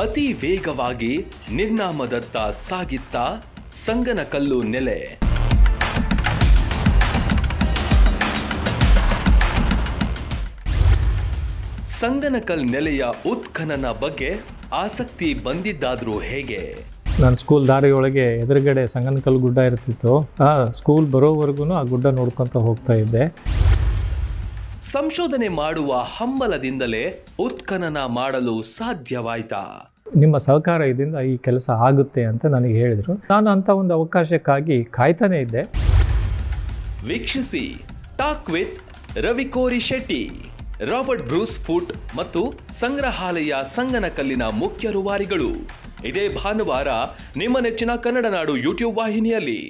ಅತಿ ವೇಗವಾಗಿ ನಿರ್ನಾಮದತ್ತ ಸಾಗಿತ್ತ ಸಂಗನಕಲ್ಲು ನೆಲೆ. ಸಂಗನಕಲ್ ನೆಲೆಯ ಉತ್ಖನನ ಬಗ್ಗೆ ಆಸಕ್ತಿ ಬಂದಿದ್ದಾದ್ರೂ ಹೇಗೆ? ನಾನು ಸ್ಕೂಲ್ ದಾರಿಯೊಳಗೆ ಎದುರುಗಡೆ ಸಂಗನಕಲ್ ಗುಡ್ಡ ಇರ್ತಿತ್ತು. ಆ ಸ್ಕೂಲ್ ಬರೋವರೆಗೂ ಆ ಗುಡ್ಡ ನೋಡ್ಕೊತ ಹೋಗ್ತಾ ಇದ್ದೆ. ಸಂಶೋಧನೆ ಮಾಡುವ ಹಂಬಲದಿಂದಲೇ ಉತ್ಖನನ ಮಾಡಲು ಸಾಧ್ಯವಾಯ್ತಾ? ನಿಮ್ಮ ಸಹಕಾರ ಇದರಿಂದ ಈ ಕೆಲಸ ಆಗುತ್ತೆ ಅಂತ ನನಗೆ ಹೇಳಿದರು. ನಾನು ಅಂತ ಒಂದು ಅವಕಾಶಕ್ಕಾಗಿ ಕಾಯ್ತಾನೆ ಇದ್ದೆ. ವೀಕ್ಷಿಸಿ talk with Ravikori Shetty Robert Bruce Foote ಮತ್ತು ಸಂಗ್ರಹಾಲಯ ಸಂಗನಕಲ್ಲಿನ ಮುಖ್ಯ ರುವಾರಿಗಳು. ಇದೇ ಭಾನುವಾರ ನಿಮ್ಮ ನೆಚ್ಚಿನ ಕನ್ನಡ ನಾಡು ಯೂಟ್ಯೂಬ್ ವಾಹಿನಿಯಲ್ಲಿ.